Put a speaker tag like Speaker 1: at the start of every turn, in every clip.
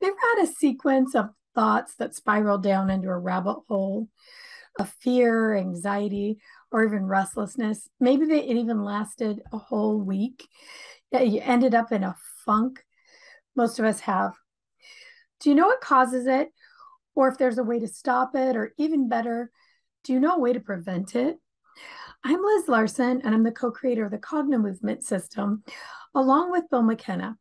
Speaker 1: They've had a sequence of thoughts that spiral down into a rabbit hole of fear, anxiety, or even restlessness. Maybe they, it even lasted a whole week. You ended up in a funk. Most of us have. Do you know what causes it? Or if there's a way to stop it, or even better, do you know a way to prevent it? I'm Liz Larson, and I'm the co creator of the Cognomovement System, along with Bill McKenna.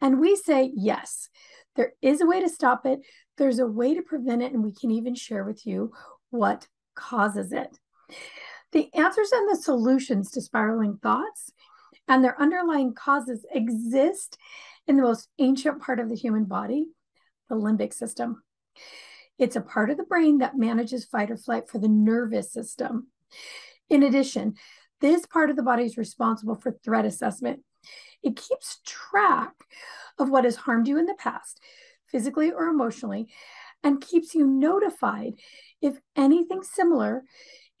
Speaker 1: And we say, yes, there is a way to stop it, there's a way to prevent it, and we can even share with you what causes it. The answers and the solutions to spiraling thoughts and their underlying causes exist in the most ancient part of the human body, the limbic system. It's a part of the brain that manages fight or flight for the nervous system. In addition, this part of the body is responsible for threat assessment. It keeps track of what has harmed you in the past, physically or emotionally, and keeps you notified if anything similar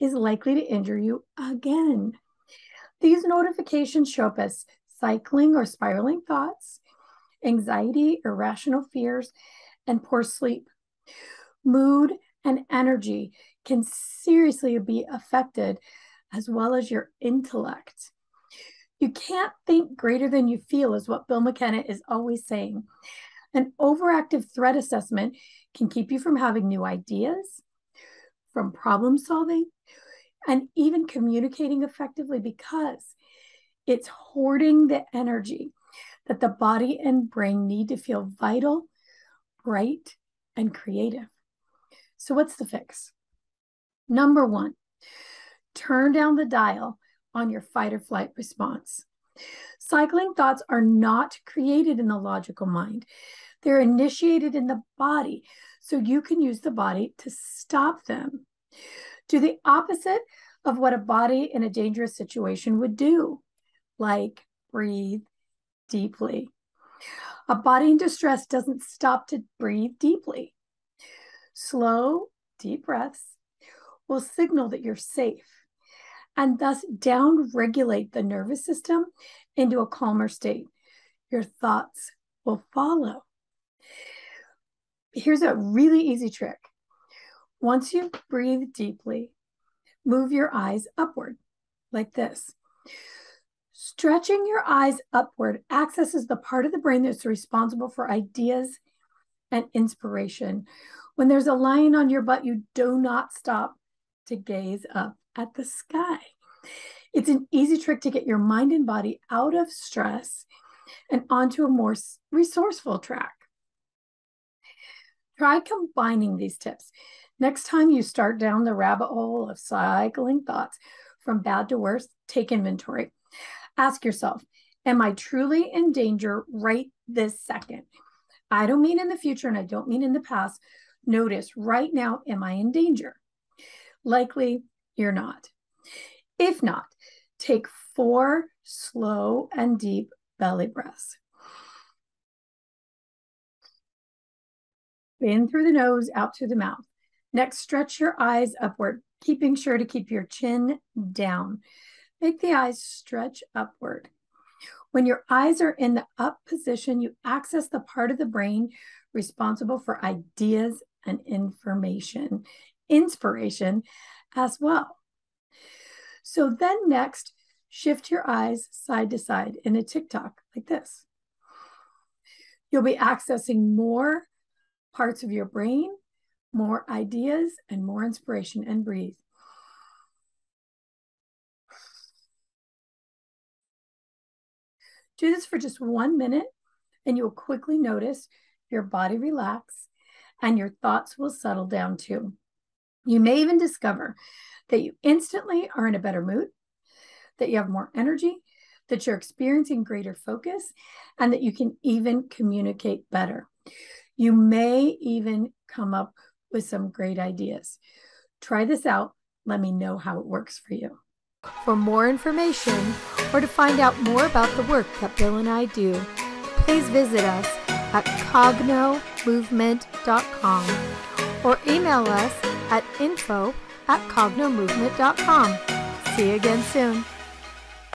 Speaker 1: is likely to injure you again. These notifications show up as cycling or spiraling thoughts, anxiety, irrational fears, and poor sleep. Mood and energy can seriously be affected, as well as your intellect. You can't think greater than you feel, is what Bill McKenna is always saying. An overactive threat assessment can keep you from having new ideas, from problem solving, and even communicating effectively because it's hoarding the energy that the body and brain need to feel vital, bright, and creative. So, what's the fix? Number one, turn down the dial on your fight or flight response. Cycling thoughts are not created in the logical mind, they're initiated in the body. So you can use the body to stop them. Do the opposite of what a body in a dangerous situation would do, like breathe deeply. A body in distress doesn't stop to breathe deeply. Slow, deep breaths will signal that you're safe and thus down regulate the nervous system into a calmer state. Your thoughts will follow. Here's a really easy trick. Once you breathe deeply, move your eyes upward like this. Stretching your eyes upward accesses the part of the brain that's responsible for ideas and inspiration. When there's a lion on your butt, you do not stop to gaze up at the sky. It's an easy trick to get your mind and body out of stress and onto a more resourceful track. Try combining these tips. Next time you start down the rabbit hole of cycling thoughts from bad to worse, take inventory. Ask yourself, am I truly in danger right this second? I don't mean in the future and I don't mean in the past. Notice right now, am I in danger? Likely you're not. If not, take four slow and deep belly breaths. In through the nose, out through the mouth. Next, stretch your eyes upward, keeping sure to keep your chin down. Make the eyes stretch upward. When your eyes are in the up position, you access the part of the brain responsible for ideas and information, inspiration as well. So then next, shift your eyes side to side in a tick-tock like this. You'll be accessing more parts of your brain, more ideas, and more inspiration. And breathe. Do this for just one minute, and you'll quickly notice your body relax and your thoughts will settle down too. You may even discover that you instantly are in a better mood, that you have more energy, that you're experiencing greater focus, and that you can even communicate better. You may even come up with some great ideas. Try this out. Let me know how it works for you. For more information or to find out more about the work that Bill and I do, please visit us at cognomovement.com or email us at info at cognomovement.com. See you again soon.